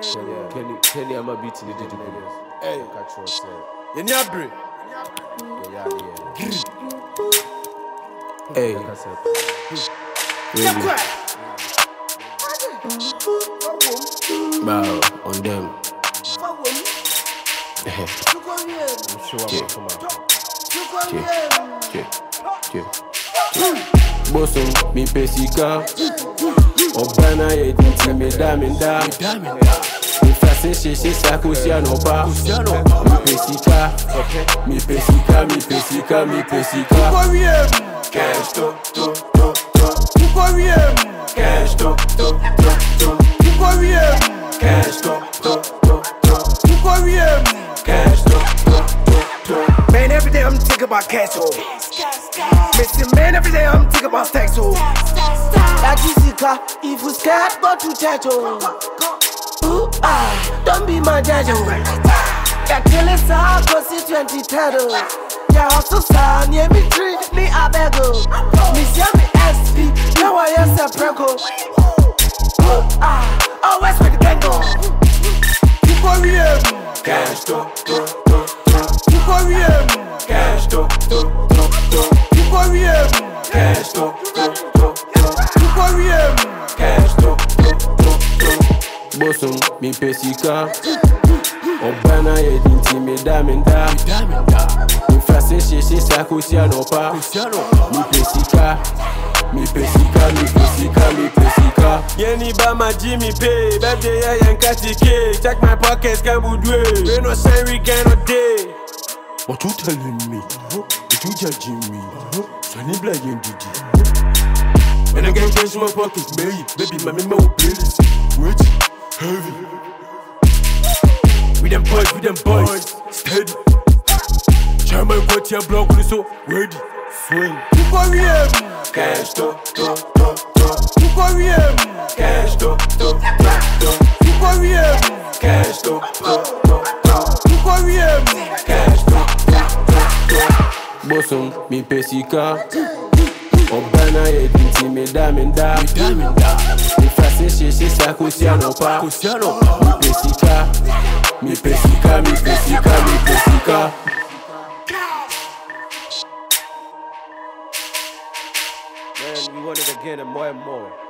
Kenny, Kenny, I'm a beat in the digital. Hey, Catch yourself. you need a break. Yeah, yeah, yeah. Hey, really, bow on them. I'm sure I'm come out. Yeah, yeah, yeah. Bosom, oh, mi pesika. Obana ye dinti me da me da. Mi fase sheshe sa kusiano pa. Mi pesika, mi pesika, mi pesika, mi pesika. Cash to, to, to, to. Cash to, to, to, to. Cash to, to, to, to. Cash to, to, to, to. Man, every day I'm thinking about cash oh. Missing man, every day I'm thinking about tax oh. Like Jessica, if you scared, go to church oh. Ooh ah, don't be my judge oh. Yeah, kill us all, go see 20 turtle. Yeah, hustle son, yeah, me three, me a beg oh. Me see me SP, now I am a preco. Ooh ah, always with the gang oh. Cash to, to, to, to. Cash to, to, to, to. Cash to, to, to, to. Cash to, to, to, to. Bosom, mi pesika. Obana ye dinti me da me da. Mi fase sheshe sa kusiano pa. Mi pesika, mi pesika, mi pesika, mi pesika. Yeni ba ma Jimmy pay, birthday yanka tike. Check my pockets, can budwe. We no shine weekend or day. What you telling me? You judging me? Eh? Sunny black and Didi. And I get cash in my pocket, baby. Baby, my mama will play this. Wait, heavy. We them boys, we them boys. Steady. Chairman got your block, we so ready. Swing. Cash to, to, to, to. Cash to, to, to, to. To. Bosom, mi pesika. Obana ye dinti me da me da. Mi fase sheshe sa kusiano pa. Mi pesika, mi pesika, mi pesika, mi pesika. Man, we want it again and more and more.